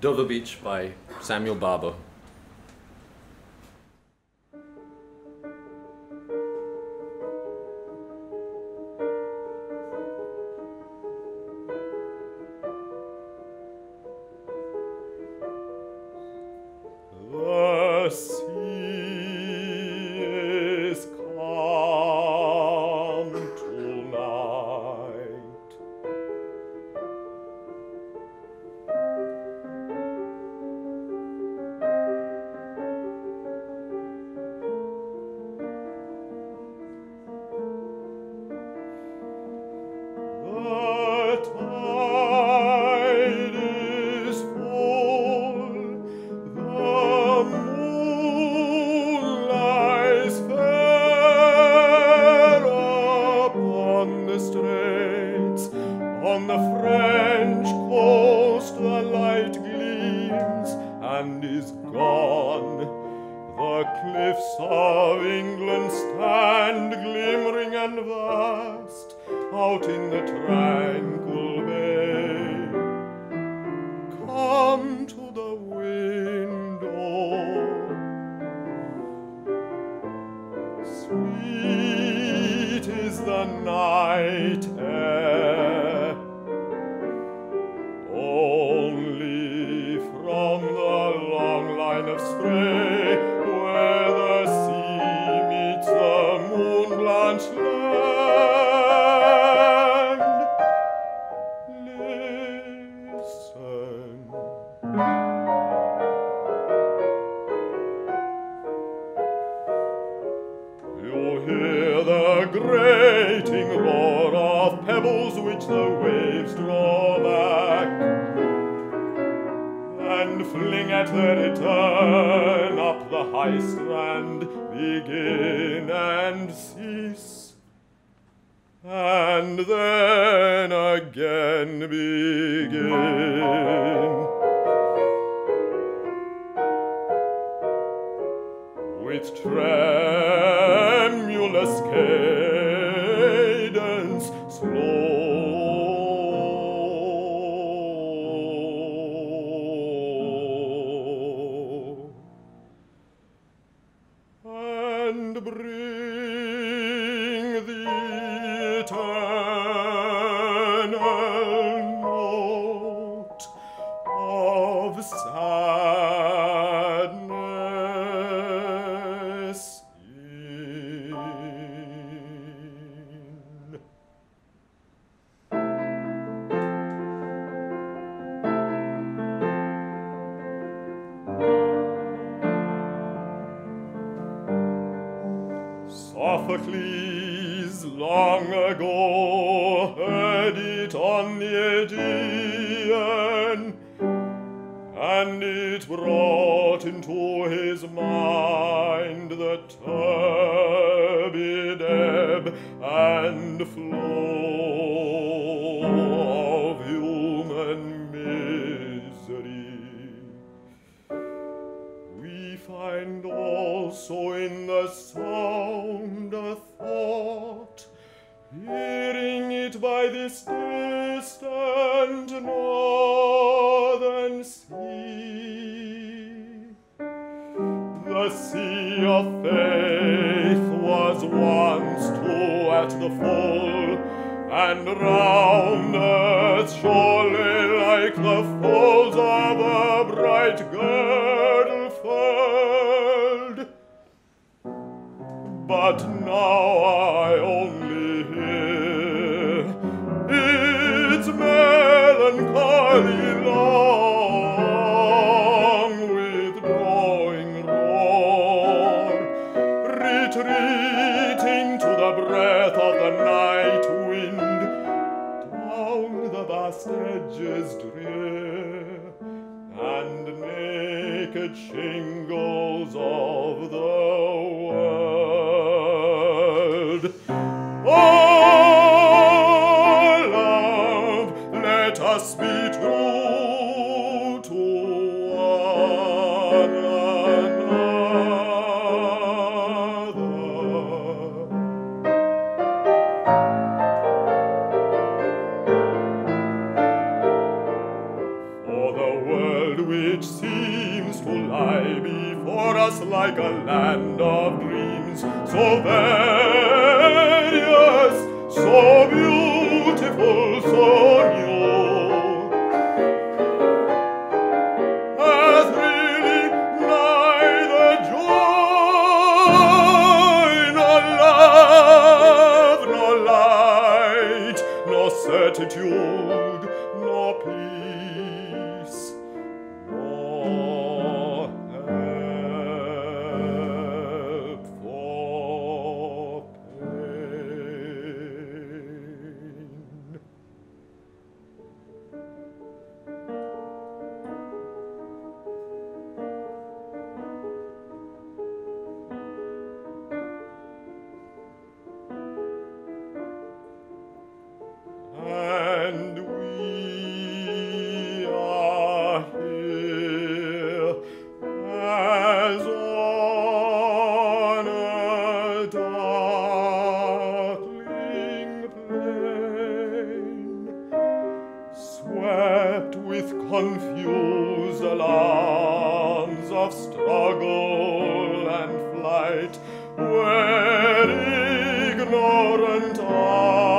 Dover Beach by Samuel Barber. Upon the straits. On the French coast the light gleams and is gone. The cliffs of England stand glimmering and vast out in the tranquil bay. Come is the night air. Only from the long line of spray where the sea meets the moon-blanched land. Listen. You hear grating roar of pebbles which the waves draw back and fling at their return up the high strand, begin and cease, and then again begin. with sole's cadence slow and bring the eternal note of sound. Sophocles long ago heard it on the Aegean, and it brought into his mind the turbid ebb and by this distant northern sea. The sea of faith was once too at the full, and round earth surely like the folds of a bright girdle furled. But now I only very long withdrawing roar, retreating to the breath of the night wind, down the vast edges drear, and naked shingles of lie before us like a land of dreams, so various, so beautiful, so new. Really neither joy, nor love, nor light, nor certitude, swept with confused alarms of struggle and flight, where ignorant armies